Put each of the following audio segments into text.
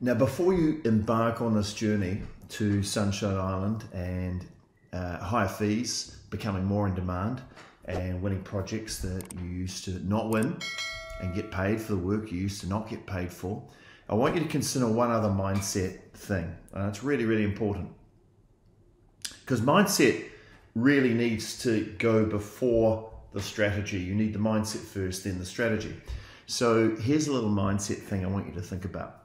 Now, before you embark on this journey to Sunshine Island and uh, higher fees, becoming more in demand, and winning projects that you used to not win and get paid for the work you used to not get paid for, I want you to consider one other mindset thing. Uh, it's really, really important. Because mindset really needs to go before the strategy. You need the mindset first, then the strategy. So here's a little mindset thing I want you to think about.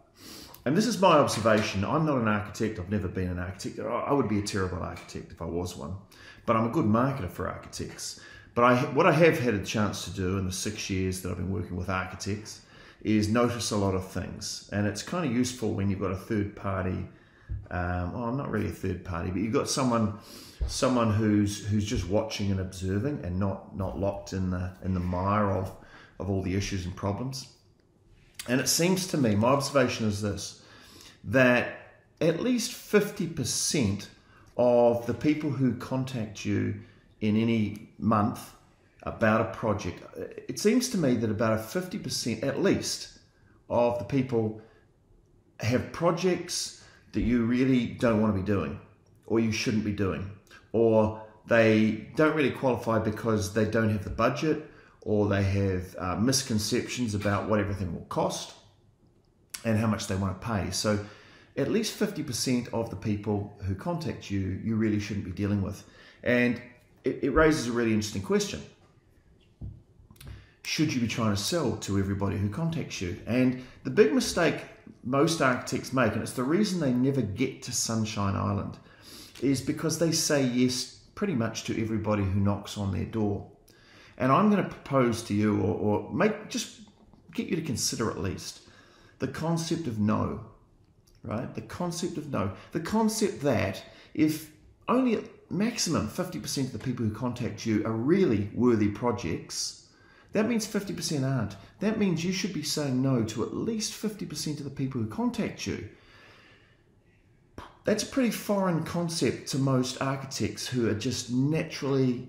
And this is my observation. I'm not an architect. I've never been an architect. I would be a terrible architect if I was one. But I'm a good marketer for architects. But I, what I have had a chance to do in the six years that I've been working with architects is notice a lot of things. And it's kind of useful when you've got a third party. Um, well, I'm not really a third party, but you've got someone, someone who's who's just watching and observing, and not not locked in the in the mire of of all the issues and problems. And it seems to me, my observation is this that at least 50% of the people who contact you in any month about a project, it seems to me that about a 50% at least of the people have projects that you really don't want to be doing or you shouldn't be doing or they don't really qualify because they don't have the budget or they have uh, misconceptions about what everything will cost and how much they want to pay. So, at least 50% of the people who contact you, you really shouldn't be dealing with. And it, it raises a really interesting question. Should you be trying to sell to everybody who contacts you? And the big mistake most architects make, and it's the reason they never get to Sunshine Island, is because they say yes pretty much to everybody who knocks on their door. And I'm going to propose to you, or, or make just get you to consider at least, the concept of no, right? The concept of no. The concept that if only at maximum 50% of the people who contact you are really worthy projects, that means 50% aren't. That means you should be saying no to at least 50% of the people who contact you. That's a pretty foreign concept to most architects who are just naturally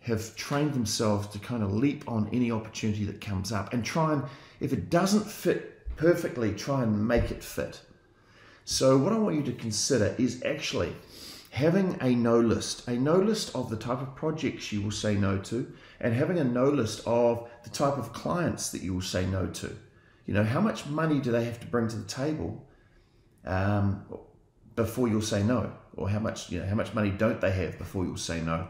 have trained themselves to kind of leap on any opportunity that comes up and try and, if it doesn't fit perfectly, try and make it fit. So, what I want you to consider is actually having a no list, a no list of the type of projects you will say no to, and having a no list of the type of clients that you will say no to. You know, how much money do they have to bring to the table um, before you'll say no, or how much you know how much money don't they have before you'll say no?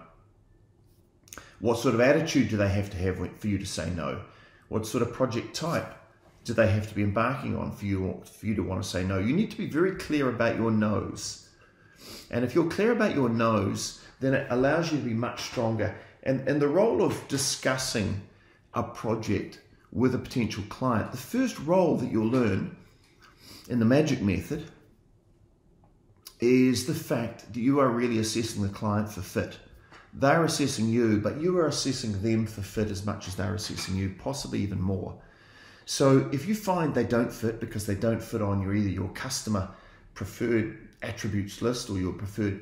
What sort of attitude do they have to have for you to say no? What sort of project type do they have to be embarking on for you, for you to want to say no? You need to be very clear about your no's. And if you're clear about your no's, then it allows you to be much stronger. And, and the role of discussing a project with a potential client, the first role that you'll learn in the magic method is the fact that you are really assessing the client for fit. They're assessing you, but you are assessing them for fit as much as they're assessing you, possibly even more. So if you find they don't fit because they don't fit on your either your customer preferred attributes list or your preferred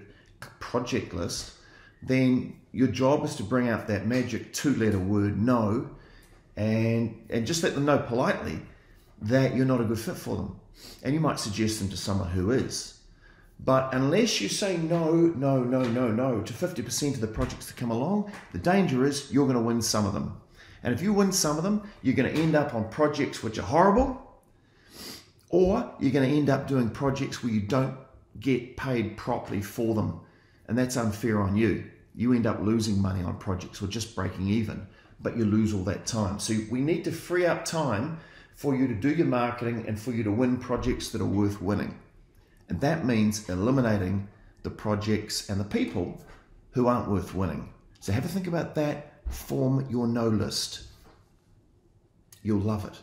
project list, then your job is to bring out that magic two-letter word no and and just let them know politely that you're not a good fit for them. And you might suggest them to someone who is. But unless you say no, no, no, no, no to 50% of the projects that come along, the danger is you're going to win some of them. And if you win some of them, you're going to end up on projects which are horrible, or you're going to end up doing projects where you don't get paid properly for them. And that's unfair on you. You end up losing money on projects or just breaking even, but you lose all that time. So we need to free up time for you to do your marketing and for you to win projects that are worth winning. And that means eliminating the projects and the people who aren't worth winning. So have a think about that. Form your no list. You'll love it.